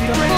You. don't